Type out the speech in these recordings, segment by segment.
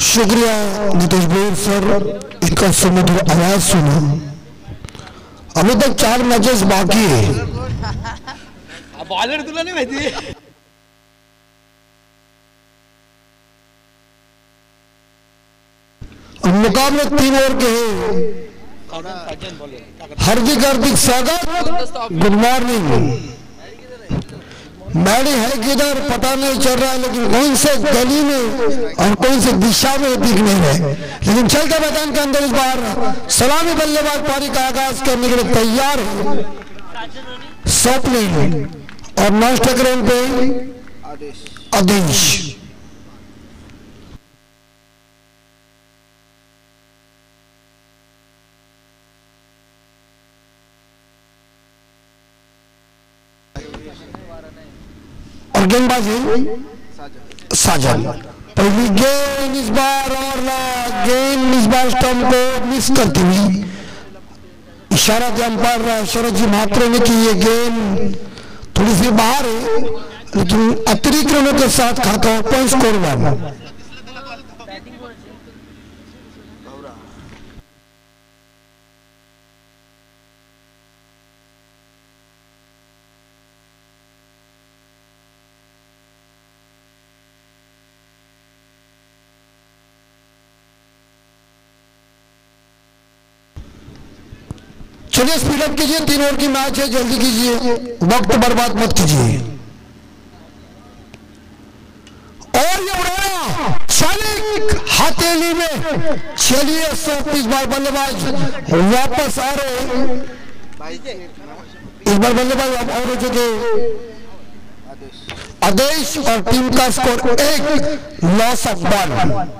शुक्रिया Nitish bore sir इनका सुमधुर आवाज़ सुना। अभी तक चार मैचेस बाकी है। बॉलर तुला नाही माहिती अब मुकाबले तीन ओवर के हैं। हार्दिक हार्दिक स्वागत। Good morning. मैडी है किधर पता नहीं चल रहा है, लेकिन कौन से गली में और कौन से दिशा में दिख नहीं रहे। लेकिन चलते मैदान के अंदर इस बार सलामी बल्लेबाज पारी का आगाज़ करने के लिए तैयार है। लेंगे और नौ ग्राउंड पे आदेश। और गेंदबाजी साजन। पहली गेंद इस बार और गेंद इस बार स्टम्प को मिस करती हुई। इशारा के अंपायर शरद जी महात्रे ने की ये गेंद। थोड़ी सी बाहर है, लेकिन अतिरिक्त रनों के साथ खाता है पॉइंट स्कोर वन चलिए स्पीड अप कीजिए तीन ओवर की मैच है, जल्दी कीजिए। वक्त बर्बाद मत कीजिए। और ये उड़ाया चालिक हथेली में। चलिए सौ इस बार बल्लेबाज वापस आ रहे इस बार बल्लेबाज और हो चुके आदेश और टीम का स्कोर एक लॉस ऑफ़ वन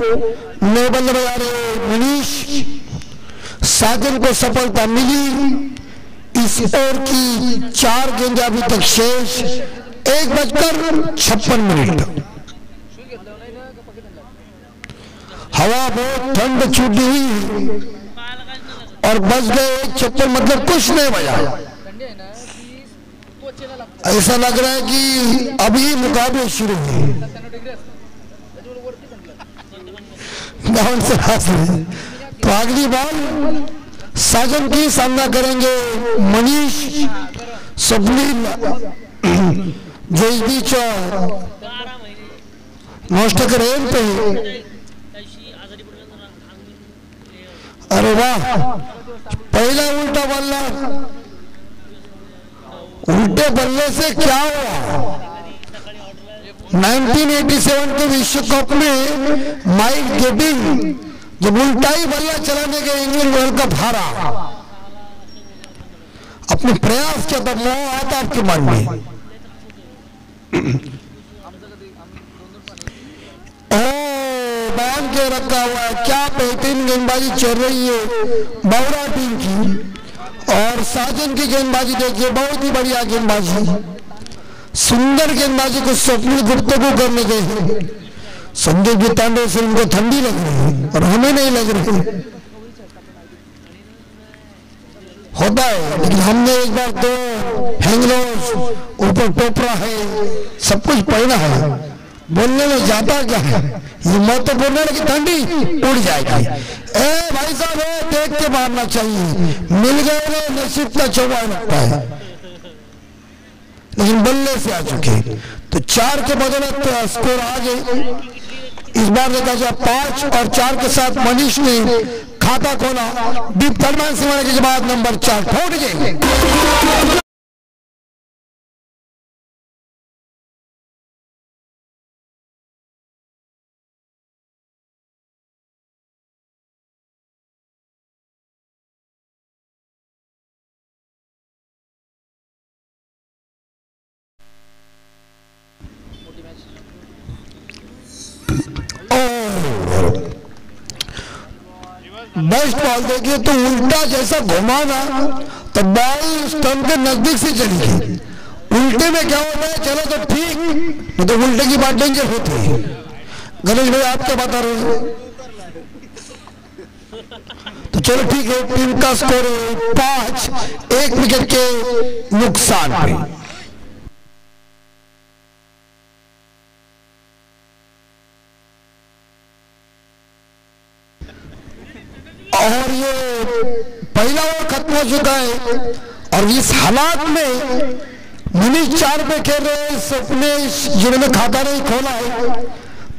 आ रहे मनीष, साजन को सफलता मिली। इस ओवर की चार गेंदें अभी तक शेष, एक बजकर छप्पन मिनट। हवा बहुत ठंड छूटी हुई और बच गए चप्पल मतलब कुछ नहीं बजा। ऐसा लग रहा है कि अभी मुकाबले शुरू हुए। गाउन से हाथ में तो अगली बार साजन की सामना करेंगे मनीष स्वप्निल जो इस बीच नष्ट करें पे अरे वाह, पहला उल्टा बल्ला। उल्टे बल्ले से क्या हुआ? 1987 के विश्व कप में माइक गेबिंग जब उल्टा ही बल्ला चलाने के इंग्लैंड वर्ल्ड कप हारा। अपने प्रयास किया था मोह आया था आपके मन में बाँध के रखा हुआ है। क्या बेहतरीन गेंदबाजी चल रही है। बौरा टीम की। और साजन की गेंदबाजी देखिए, बहुत ही बढ़िया गेंदबाजी। सुंदर के गेंदबाजी को स्वप्न गुप्तगु करने गए संदीप गीतांडे से उनको ठंडी लग रही है और हमें नहीं लग रही होता है, लेकिन हमने एक बार तो हैंगलोस ऊपर टोपरा है, सब कुछ पहना है। बोलने में जाता क्या है? ये मत तो लगी ठंडी उड़ जाएगी। ए भाई साहब देख के मारना चाहिए। मिल गए नसीब का चौबा लगता है। लेकिन बल्ले से आ चुके तो चार के बदौलत स्कोर आ गए इस बार देखा जाए, पाँच और चार के साथ मनीष ने खाता खोला। दीप सलमान सिंह के जवाब नंबर चार फोड़ गए। बेस्ट बॉल देखिए तो उल्टा जैसा घुमाना तो बॉल स्टंप के नज़दीक से चली गई उल्टे में क्या होता है चलो तो ठीक, नहीं तो उल्टे की बात डेंजर होती है। गणेश भाई, आप क्या बता रहे हैं? तो चलो ठीक है, टीम का स्कोर है पाँच, एक विकेट के नुकसान पे। और ये पहला ओवर खत्म हो चुका है और इस हालात में मिनी चार पे खेल रहे हैं सपने जिन्होंने खाता नहीं, खोला है।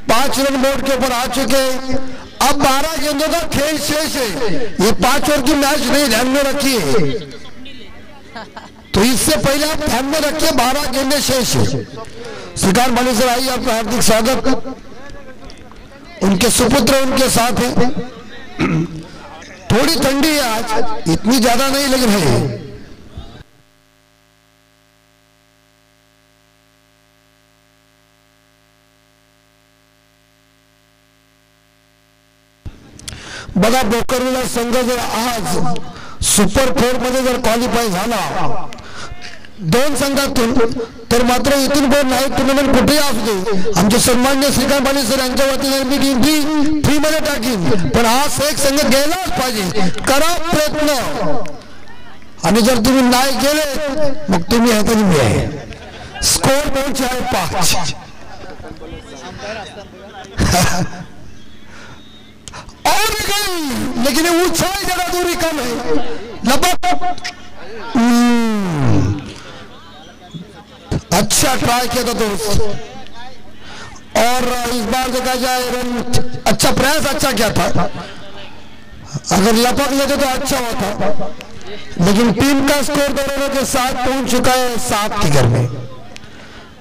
पाँच रन बोर्ड के ऊपर आ चुके हैं। अब बारह गेंदों का खेल शेष है। ये पाँच ओवर की मैच नहीं, ध्यान में रखिए। तो इससे पहले आप ध्यान में रखिए, बारह गेंदे शेष है। श्रीकांत भाली सर, आइए, आपका हार्दिक स्वागत। उनके सुपुत्र उनके साथ है। थोड़ी ठंडी है आज इतनी ज्यादा नहीं लग रही है। बघा बोकरविला संघ जर आज सुपर फोरमध्ये जर क्वालिफाय झाला दोन संघातून, तर मात्र इथून पण नाही टुर्नामेंट कुठेही असू दे. आमचे सन्मान्य श्रीकांत बाले सर यांच्या वतीने मी फ्री मध्ये टाकीन. पण एक संघ गेलाच पाहिजे. करा प्रयत्न. आणि जर तुम्ही नाही गेले, मग तुम्ही मी आहे. स्कोर दोनशे पाच. और गई लेकिन जगह दूरी कम है. लगभग अच्छा ट्राई किया था दोस्त। और इस बार देखा जाए अच्छा प्रयास अच्छा क्या था। अगर लपक लेते तो अच्छा होता लेकिन टीम का स्कोर दोनों के साथ पहुँच चुका है सात के घर में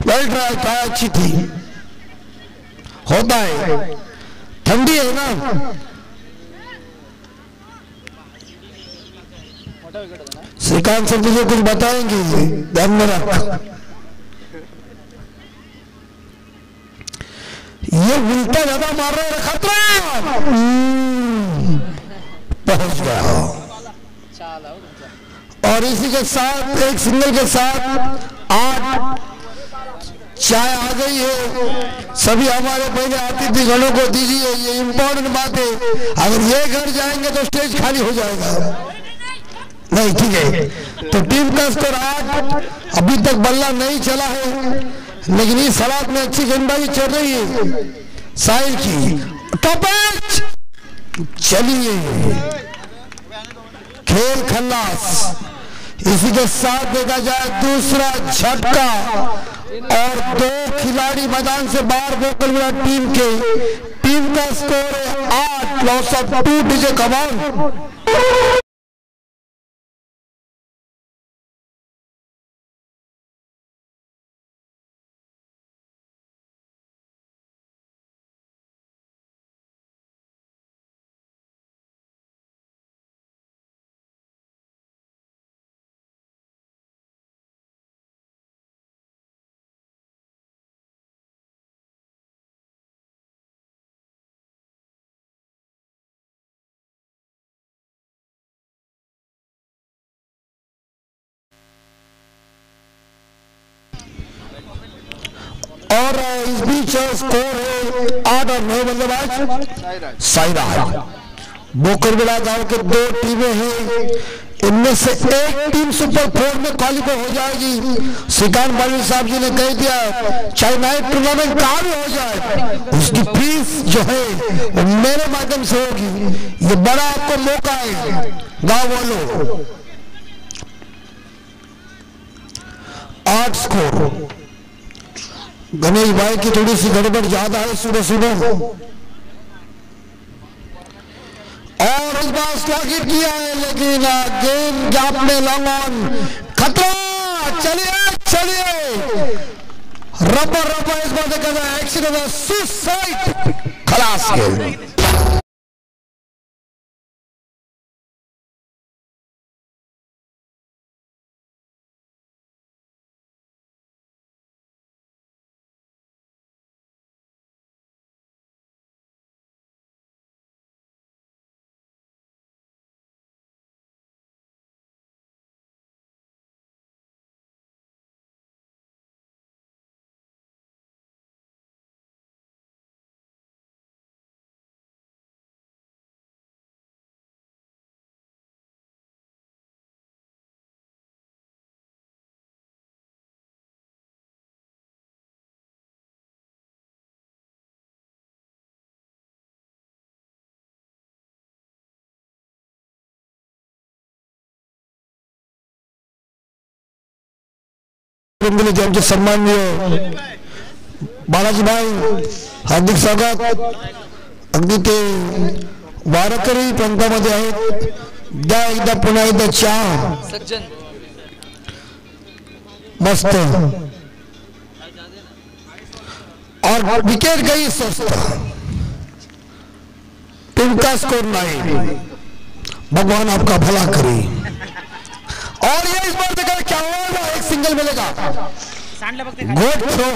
वेल ट्राई ट्राई अच्छी थी। होता है। ठंडी है ना। श्रीकांत सर तुझे कुछ बताएँगे? रख ये उल्टा ज़्यादा मार रहे खतरा हम्म, पहुँच गया। और इसी के साथ एक सिंगल के साथ आठ चाय आ गई है। सभी हमारे पहले अतिथि गणों को दीजिए ये इम्पोर्टेंट बात है। अगर ये घर जाएँगे तो स्टेज खाली हो जाएगा। नहीं ठीक है। तो टीम का स्कोर आठ अभी तक बल्ला नहीं चला है। लेकिन इस हालात में अच्छी गेंदबाजी चल रही है। साहिल की टपच चलिए। खेल खल्लास। इसी के साथ देखा जाए दूसरा झटका और दो खिलाड़ी मैदान से बाहर वोकल विराट टीम के। टीम का स्कोर है आठ लॉस ऑफ़ टू डीजे कमान। और इस बीच स्कोर है आठ और नौ बल्लेबाज साईराज बोकरबिला गाँव के दो टीमें हैं। इनमें से एक टीम सुपर फोर में क्वालिफाई हो जाएगी। श्रीकांत बाली साहब जी ने कह दिया चाहे नाइट टूर्नामेंट कहाँ भी हो जाए। उसकी फ़ीस जो है, वो मेरे माध्यम से होगी। ये बड़ा आपको मौका है, गाँव वालों। आठ स्कोर गणेश भाई की थोड़ी सी गड़बड़ ज़्यादा है सुबह सुबह। और इस बार स्वागत किया है, लेकिन गेम गैप में लॉन्ग ऑन खतरा! चलिए चलिए। रबर रबर, इस बार देखा जाए, एक्सीडेंट, सुसाइड। खलास त्यांचे सन्माननीय बालाजीभाई हार्दिक स्वागत। अगदी ते वारकरी पंथामध्ये आहेत। द्या एकदा पुन्हा एकदा चहा। मस्त। और विकेट गई स्वस्थ। तुमका स्कोर नहीं। भगवान आपका भला करे। और ये इस बार देखा क्या होगा एक सिंगल मिलेगा। गुड थ्रो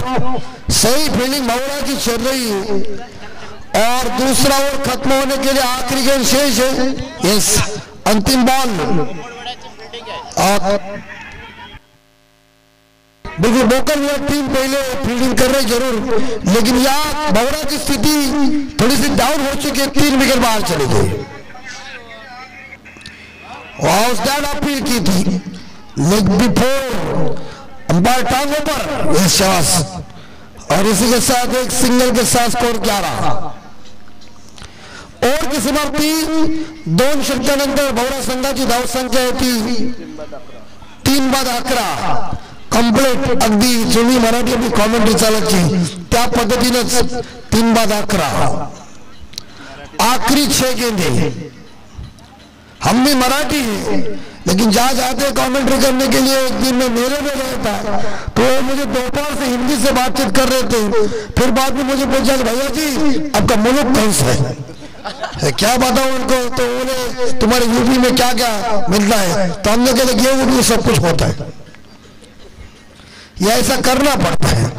सही फील्डिंग मौरा की चल रही है। और दूसरा ओवर खत्म होने के लिए आखिरी गेंद शेष है। यस अंतिम बॉल बिल्कुल बोकर हुआ टीम पहले फील्डिंग कर रही ज़रूर। लेकिन यहाँ बवरा की स्थिति थोड़ी सी डाउन हो चुकी है तीन विकेट बाहर चले गए हाउसडैन अपील की थी लेग बिफोर अंपायर टांग ऊपर ये शास और इसी के साथ एक सिंगल के साथ स्कोर ग्यारह और की समाप्ती दोन षटकानंतर भवरा संघाची धावसंख्या होती तीन बाद अकरा कंप्लीट अगदी जुनी मराठी आपली कॉमेंट्री चालायची त्या पद्धतीनंच तीन बाद अकरा आखिरी छह गेंदे हम भी मराठी हैं। लेकिन जहाँ जाते हैं कमेंट्री करने के लिए एक दिन में मेरे में रहता तो मुझे दोपहर से हिंदी से बातचीत कर रहे थे। फिर बाद में मुझे पूछा भैया जी आपका मुल्क कौन सा है? है, क्या बताऊँ उनको? तो बोले तुम्हारे यूपी में क्या क्या मिलता है? तो हमने कहा गेहूँ भी सब कुछ होता है। ये ऐसा करना पड़ता है।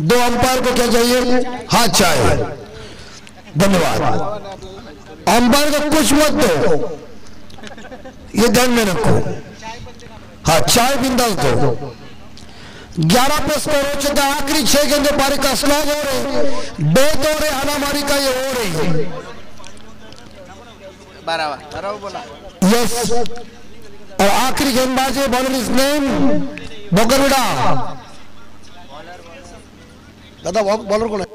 दो अंपायर को क्या चाहिए? हाथ चाहे धन्यवाद। अंपायर को कुछ मत दो। ये ध्यान में रखो। हाँ चाय बिंदास दो। ग्यारह प्लस स्कोर हो चुका है आखिरी छह गेंदे पारी का स्लॉग हो रहे दो रहे हनामारी का ये हो रही है। यस और आखिरी गेंदबाज है बॉलर इज़ नेम बोकरविडा दादा बॉलर कौन है?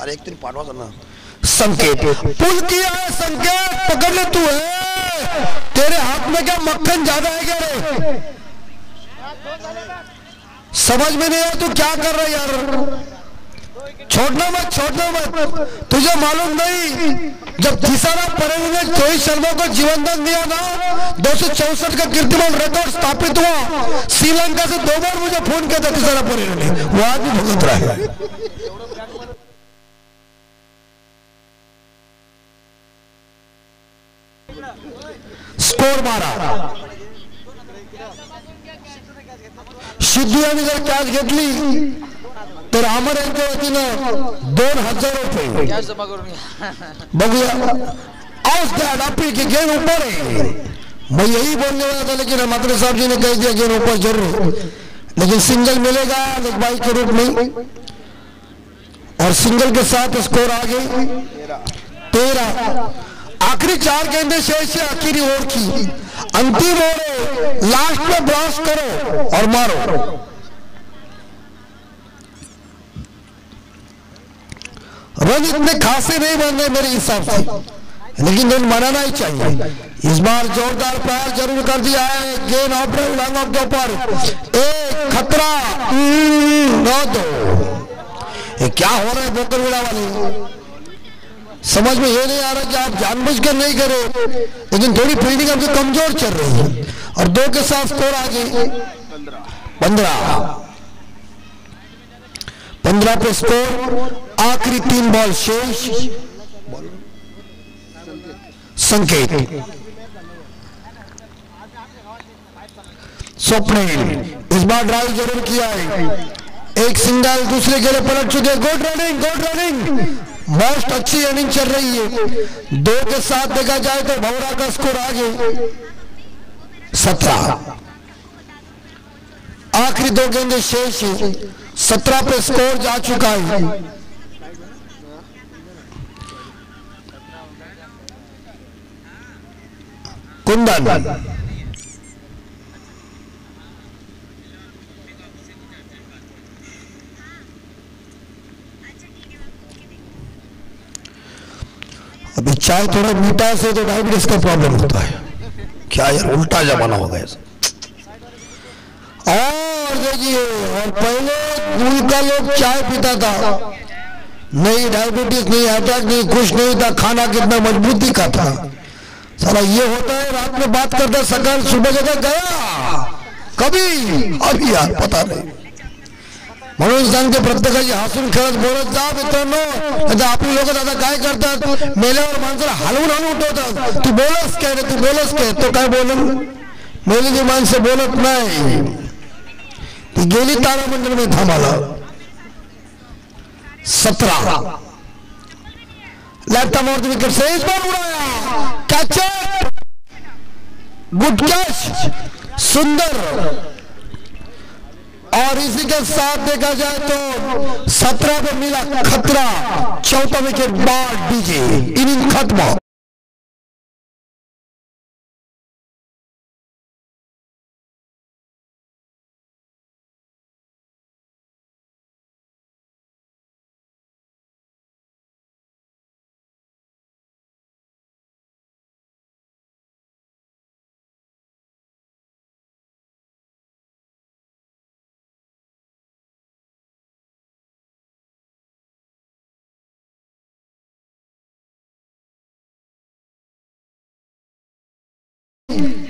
अरे एक दिन पाठवा करना। संकेत। पुल किया है, संकेत, पकड़ ले तू है तेरे हाथ में क्या मक्खन ज़्यादा है क्या रे? समझ में नहीं आया तू क्या कर रहा है यार। छोड़ना मत छोड़ना मत। तुझे मालूम नहीं, जब तीसरा परेड ने रोहित शर्मा को जीवन दान दिया ना, दो सौ चौसठ का कीर्तिमान रिकॉर्ड स्थापित हुआ। श्रीलंका से दो बार मुझे फ़ोन किया था तीसरा परेड ने। वो आज भी भुगत रहा है। स्कोर मारा। सिद्धू यांनी जर कॅच घेतली अमर दोन हज़ार रुपये। अपी की गेंद ऊपर है मैं यही बोलने वाला था लेकिन मात्र साहब जी ने कह दिया गेंद ऊपर ज़रूर. लेकिन सिंगल मिलेगा बाई के रूप में और सिंगल के साथ स्कोर आ आगे. तेरह आखिरी चार गेंदे शेष है, आखिरी ओवर की। अंतिम ओवर लास्ट में ब्लास्ट करो और मारो। रन इतने खासे नहीं बन रहे मेरे हिसाब से, लेकिन रन बनाना ही चाहिए। इस बार जोरदार प्रयास ज़रूर कर दिया है, गेंद ऑपरेट उड़ांगों के ऊपर एक खतरा, नौ दो। क्या हो रहा है बोकरविड़ा वाले? समझ में ये नहीं आ रहा कि आप जानबूझकर नहीं करे, लेकिन थोड़ी फील्डिंग आपकी कमज़ोर चल रही है। और दो के साथ स्कोर आ गई पंद्रह। पंद्रह पे स्कोर, आखिरी तीन बॉल, शेष। संकेत। स्वप्निल इस बार ड्राइव ज़रूर किया है। एक सिंगल, दूसरे के लिए पलट चुके good running good running most अच्छी रनिंग चल रही है। दो के साथ देखा जाए तो भवरा का स्कोर आगे। सत्रह। आखिरी दो गेंदे शेष है। सत्रह पे स्कोर जा चुका है। कुंदन। अभी चाय थोड़ा मीठा से तो डायबिटीज़ का प्रॉब्लम होता है। क्या यार उल्टा जमाना हो गया और देखिए और पहले दूर का लोग चाय पीता था। नहीं डायबिटीज़ नहीं अटैक नहीं कुछ नहीं था खाना कितना मजबूती का था। सारा ये होता है रात में बात करता सकाल सुबह जगह गया। कभी? अभी यार पता नाही। म्हणून सांगते प्रत्येकाची हसून खेळत बोलत जा मित्रांनो. आता आपली लोक आता काय करतात? मेल्यावर माणसाला हलवून हलवून उठवतात. तू बोलस काय रे तू बोलस काय? तो काय बोल मेलेली माणसं बोलत नाही. ती गेली तारामंडळ मी थांबाला सतरा लॅपटॉपवर तुम्ही विकेट उड़ाया गुड कैच सुंदर. और इसी के साथ देखा जाए तो सत्रह पे मिला खतरा, चौथा विकेट बाढ़ डीजे, इनिंग खत्म।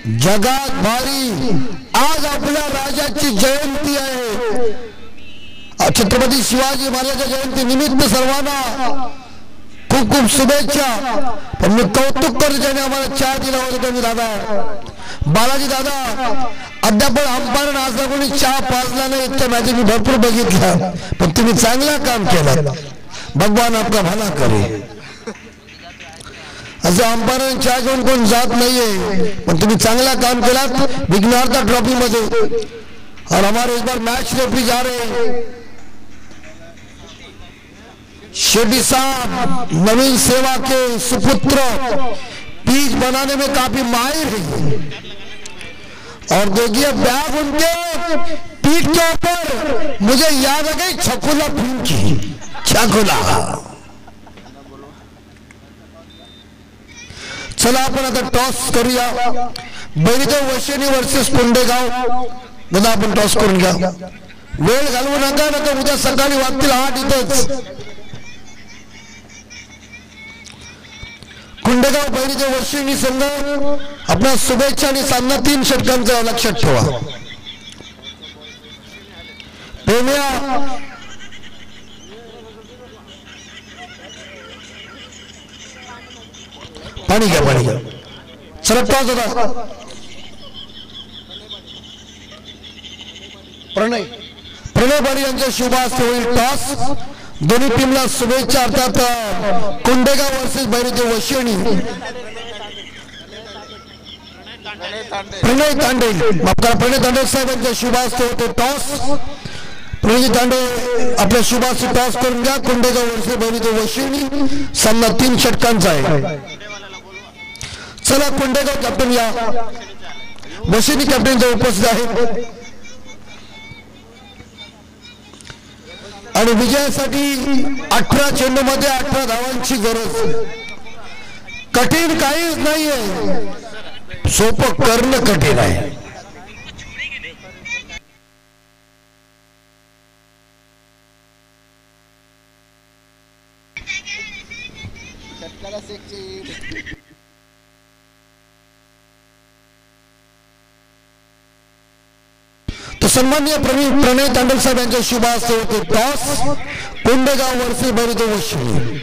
जगात भारी. आज आपल्या राजाची जयंती आहे. छत्रपती शिवाजी महाराजांच्या जयंती निमित्त सर्वांना खूप खूप शुभेच्छा. पण मी कौतुक करतो ज्याने आम्हाला चहा दिला होता त्यांनी दादा. बालाजी दादा अद्याप अंपायर आज कोणी चहा पाजला नाही इतक्या मॅच मी भरपूर बघितला. पण तुम्ही चांगला काम केलं. भगवान आपला भला करे. चांगला काम केलात ट्रॉफी मध्ये. और हमारे इस बार मैच रेफरी जा रहे हैं. शेट्टी साहब, नवीन सेवा के सुपुत्र, पीच बनाने में काफ़ी माहिर है. और देखिए, बैग उनके पीठ के ऊपर, मुझे याद आ गई, छकुला फ़िल्म की। छकुला चला आपण आता टॉस करूया. बैरिदेव वशिनी वर्सेस कोंडेगाव दादा आपण टॉस करून घ्या. वेळ घालवू नका ना तर उद्या सकाळी वाजतील आठ इथंच. कुंडेगाव बैरीचे वर्षिणी संघ आपल्या शुभेच्छा आणि सामना तीन षटकांचा लक्षात ठेवा. प्रेमिया पाणी घ्या पाणी घ्या. चला पाच होता प्रणय. प्रणय बारी यांच्या शुभास होईल टॉस दोन्ही टीमला शुभेच्छा अर्थात कुंडेगाव वर्सेस बैरदेव वशिणी प्रणय तांडे. माफ करा प्रणय तांडे साहेबांच्या शुभास हस्ते होते टॉस प्रणय तांडे आपल्या शुभाचे टॉस करून घ्या. कुंडेगाव वर्सेस बैरदेव वशिणी सामना तीन षटकांचा आहे. चला कोंडेगाव कॅप्टन या. मशिनी कॅप्टन जो उपस्थित आहे. आणि विजयासाठी अठरा चेंडू मध्ये अठरा धावांची गरज. कठीण काहीच नाहीये. सोपं करणं कठीण आहे. षटकाला सन्मान्य प्रवीण प्रणय तांडल साहेब यांच्या शुभ हस्ते होते टॉस कोंडेगाव वरसे भरितो वशिनी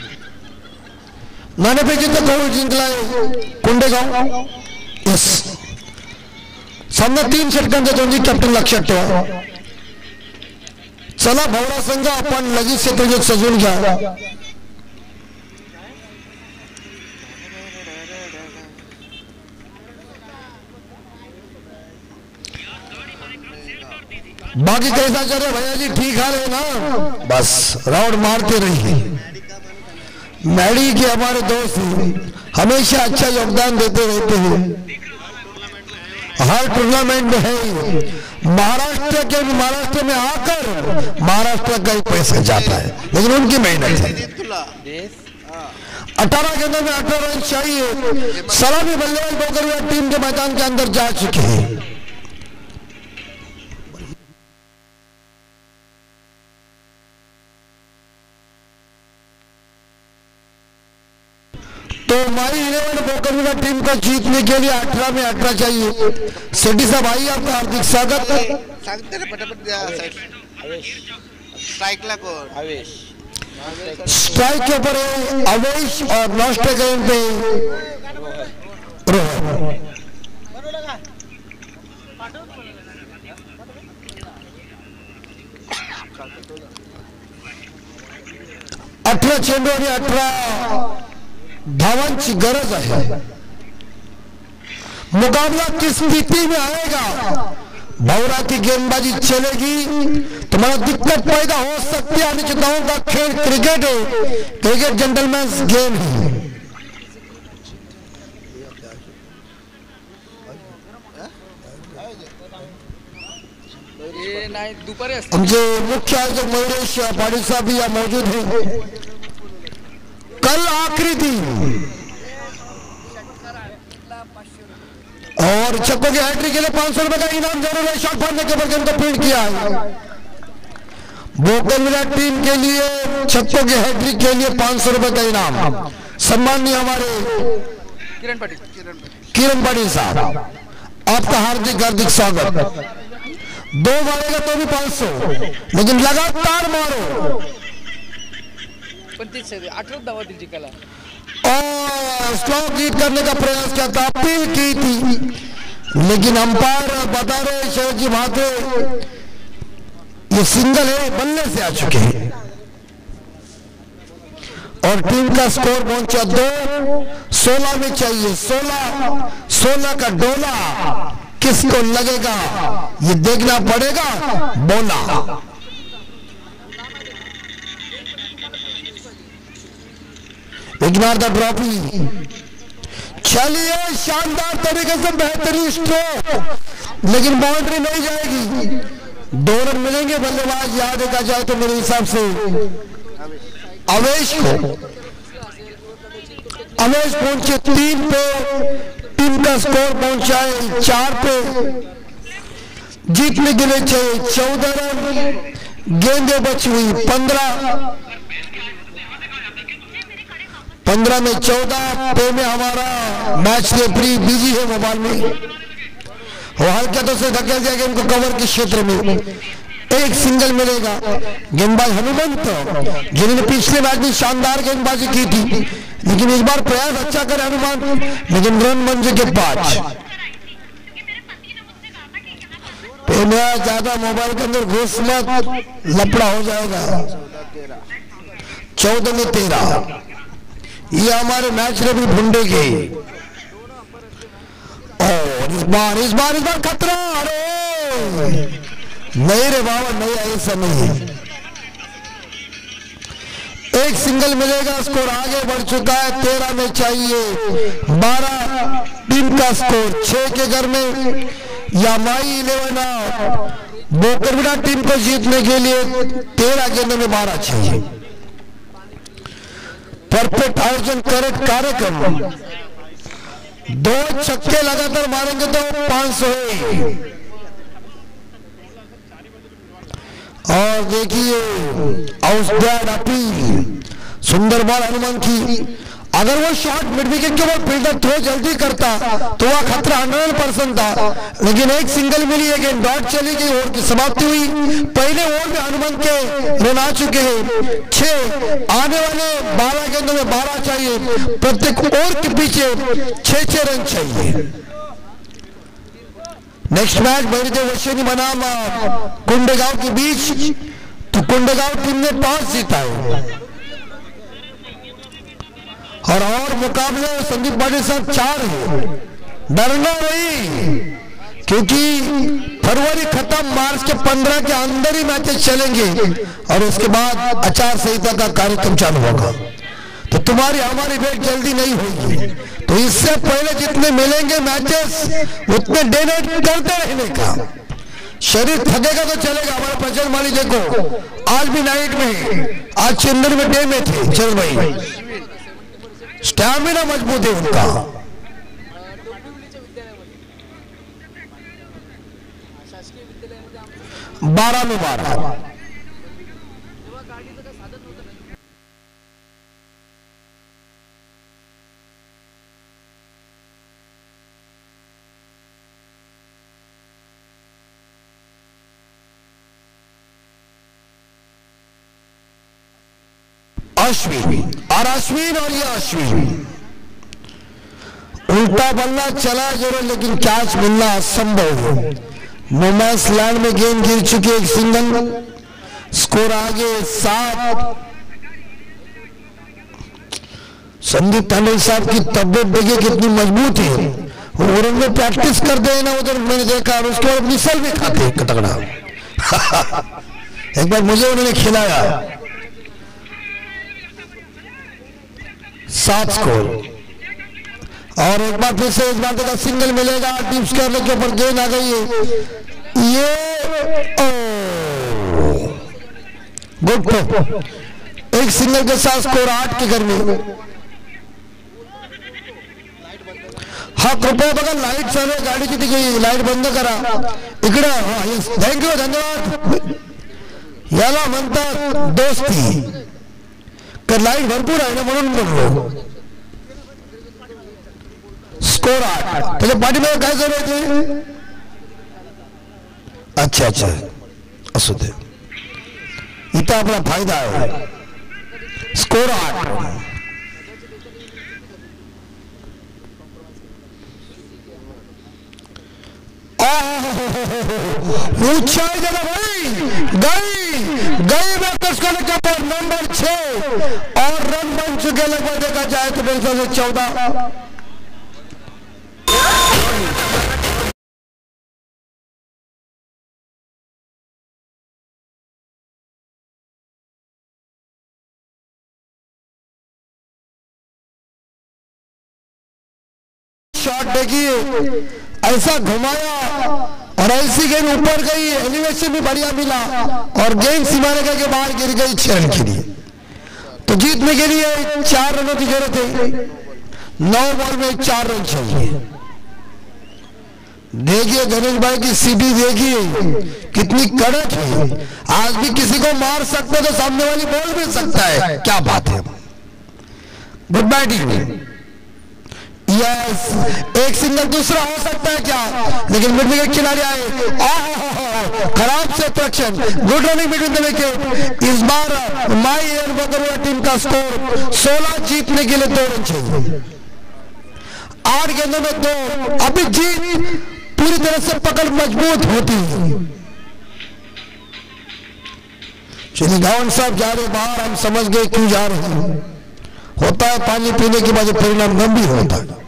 नाणेफेकीचा कौल जिंकलाय. कोंडेगाव? येस सामना तीन षटकांचा दोन्ही कॅप्टन लक्षात ठेवा. चला भवरा संघ आपण लगेच क्षेत्रजोग सजून घ्या. बाकी कैसा रहा भैया जी? ठीक हाल है ना? बस, राउंड मारते रहिए। मैडी के हमारे दोस्त हमेशा अच्छा योगदान देते रहते हैं। हर टूर्नामेंट में है। महाराष्ट्र के, महाराष्ट्र में आकर महाराष्ट्र का ही पैसा जाता है। लेकिन उनकी मेहनत है। अठारह गेंदों में अठारह रन चाहिए। सलामी बल्लेबाज बोकरविला टीम के मैदान के अंदर जा चुके हैं। तो माई इलेवन बोकरविला टीम को जीतने के लिए अठारह में अठारह चाहिए। सेठी साहब, आइए आपका हार्दिक स्वागत। स्ट्राइक के ऊपर अवेश और स्ट्राइक रेंज पे। रोहन अठरा चेंडू आणि अठरा धावांची गरज है। मुकाबला किस स्थिति में आएगा? भौरा की गेंदबाजी चलेगी तुम्हारा दिक्कत पैदा हो सकती है। अनिश्चितताओं का खेल क्रिकेट है क्रिकेट जेंटलमैन गेम है। मुख्य आयोजक मयूरेश पाटील साहब भी यहाँ मौजूद हैं। कल आखिरी दिन। और छक्कों की हैट्रिक के लिए पाँच सौ रुपए का इनाम ज़रूर है शॉट फाड़ने के ऊपर गेंद को फ़ील्ड किया है। बोकरविला टीम के लिए छक्कों की हैट्रिक के लिए पाँच सौ रुपए का इनाम। सम्माननीय हमारे किरण पाटील। किरण पाटील। साहब आपका हार्दिक हार्दिक स्वागत। दो मारेगा तो भी पाँच सौ लेकिन लगातार मारो। पण ते अठरा धावा दिली जिंकायला और करने का प्रयास किया था, अपील की थी। लेकिन अंपायर बता रहे शरद जी भाते ये सिंगल है बल्ले से आ चुके हैं। और टीम का स्कोर पहुँचा दो, सोलह में चाहिए, सोलह सोलह का डोला। किसको लगेगा, ये देखना पड़ेगा, बोला। इग्नोर द ट्रॉफी चलिए, शानदार तरीके से बेहतरीन स्ट्रोक लेकिन बाउंड्री नहीं जाएगी। दो रन मिलेंगे, बल्लेबाज याद देखा जाए तो मेरे हिसाब से। अवेश को। अवेश पहुँचे तीन पे। टीम का स्कोर पहुँचा है चार पे। जीतने के लिए चौदह रन। गेंदे बची हुई, पंद्रह। पंद्रह में चौदह पे में हमारा मैच रेफरी बिज़ी है मोबाइल में। हल्के तो से धकेल दिया गेंद को कवर के क्षेत्र में? एक सिंगल मिलेगा। गेंदबाज हनुमंत जिन्होंने पिछले मैच में शानदार गेंदबाजी की थी। लेकिन इस बार प्रयास अच्छा करे हनुमान, लेकिन रन मंजे के पाँच पे ज़्यादा मोबाइल के अंदर घुस मत लपड़ा हो जाएगा। चौदह में तेरह। ये हमारे मैच में भी ढूंढे गए और इस बार इस बार इस बार खतरा, अरे! नहीं रे बाबा नहीं ऐसा नहीं एक सिंगल मिलेगा, स्कोर आगे बढ़ चुका है, तेरह में चाहिए। बारह टीम का स्कोर, छह के घर में। या माई इलेवन बोकरविड़ा टीम को जीतने के लिए तेरह गेंदों में बारह चाहिए। परफेक्ट आयोजन करेक्ट कार्यक्रम। दो छक्के लगातार मारेंगे तो पाँच सौ और देखिए औसदार अपील सुंदर बाल हनुमान की। अगर वो शॉट मिड विकेट के बाद फील्डर थ्रो जल्दी करता तो वह खतरा हंड्रेड परसेंट था। लेकिन एक सिंगल मिली गेंद डॉट चली गई ओवर की समाप्ति हुई, पहले ओवर में हनुमान के रन आ चुके हैं। छह, आने वाले बारह गेंदों में बारह चाहिए। प्रत्येक ओवर के पीछे छह छह रन चाहिए। नेक्स्ट मैच बैरिदेव वशिनी बनाम, कुंडेगांव के बीच। तो कुंडेगांव टीम ने टॉस जीता है और और मुकाबले संदीप पाटिल साहब चार है। डरना नहीं क्योंकि फरवरी खत्म, मार्च के पंद्रह के अंदर ही मैचेस चलेंगे और उसके बाद आचार संहिता का कार्यक्रम चालू होगा। तो तुम्हारी, हमारी वेट जल्दी नहीं होगी। तो इससे पहले जितने मिलेंगे मैचेस, उतने डे नाइट करते रहने का। शरीर थकेगा तो चलेगा, हमारे प्रचल माली देखो, आज भी नाइट में, आज चंदन में डे में थे चल भाई। स्टॅमिना मज़बूत है उनका। डोंबिवलीच्या विद्यालयामध्ये शासकीय विद्यालयामध्ये आमचं बारा में बारा तेव्हा गाडीचं काही साधन नव्हतं ना अश्विन और अश्विन और ये अश्विन उल्टा बल्ला चला ज़रूर, लेकिन कैच मिलना असंभव है। मोमैस लैंड में गेंद गिर चुकी एक सिंगल। स्कोर आगे सात। संदीप तांडे साहब की तबियत देखिए कितनी मज़बूत है। उन्होंने में प्रैक्टिस करते हैं ना, उधर मैंने देखा और उसके बाद मिसल भी खाते हैं तगड़ा एक बार मुझे उन्होंने खिलाया। सात स्कोर और एक बार फिर से इस बार का सिंगल मिलेगा टीम स्क्वायर के ऊपर गेंद आ गई है। ये गुड एक सिंगल के साथ स्कोर आठ के घर में हा, कृपया बघा लाईट चालू आहे गाडीची तिथे लाईट बंद करा। इकडं थँक्यू धन्यवाद। याला म्हणतात दोस्ती। तर लाइट भरपूर आहे ना म्हणून म्हणलो. स्कोर आठ. त्याच्या पाठीमध्ये काय चालू ते? अच्छा अच्छा. असू दे. इथं आपला फायदा आहे. स्कोर आठ. ऊंचाई जरा भाई। गई गई वापस का पर नंबर छह। और रन बन चुके लगभग देखा जाए तो मेरे ख्याल से चौदह। शॉट देखिए। ऐसा घुमाया और ऐसी गेंद ऊपर गई, एलिवेशन भी बढ़िया मिला और गेंद सीमा रेखा के बाहर गिर गई छह रन के लिए। तो जीतने के लिए चार रनों की ज़रूरत है। नौ बॉल में चार रन चाहिए। देखिए गणेश भाई की सीधी देखिए, कितनी कड़क है। आज भी किसी को मार सकते तो सामने वाली बोल भी सकता है। क्या बात है। Good batting. यस एक सिंगल दूसरा हो सकता है क्या? लेकिन मिड विकेट खिलाड़ी आए। खराब से प्रक्षण गुड रनिंग मिड विकेट इस बार माई एयर बकरुआ टीम का स्कोर 16 जीतने के लिए दो रन चाहिए। आठ गेंदों में दो। अभी जीत पूरी तरह से पकड़ मज़बूत होती है। चलिए गावन साहब जा रहे बाहर। हम समझ गए क्यों जा रहे हैं। होता है, पानी पीने के बाद परिणाम गंभीर होता है।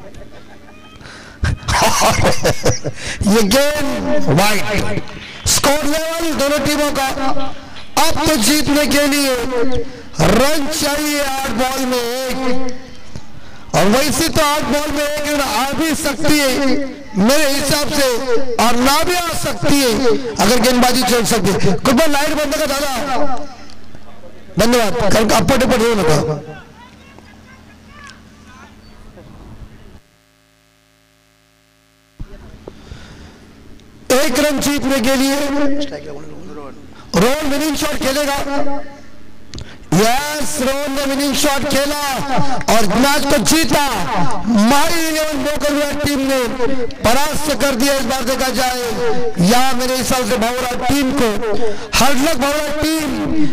ये गेम वाइट स्कोर लेवल दोनों टीमों का। अब तो जीतने के लिए रन चाहिए आठ बॉल में एक। और वैसे तो आठ बॉल में एक रन आ भी सकती है, मेरे हिसाब से, और ना भी आ सकती है, अगर गेंदबाजी चल सकती है। कृपया लाइट बंद का दादा। धन्यवाद। कल अप्पट टिप्पट होऊ नका एक रन जीतने के लिए रोल विनिंग शॉट खेलेगा। यस रोहन ने विनिंग शॉट खेला और मैच को जीता। मारी इलेवन बोकरविया टीम ने परास्त कर दिया इस बार देखा जाए। या मेरे हिसाब से भावराज टीम को। हर लग भावराज टीम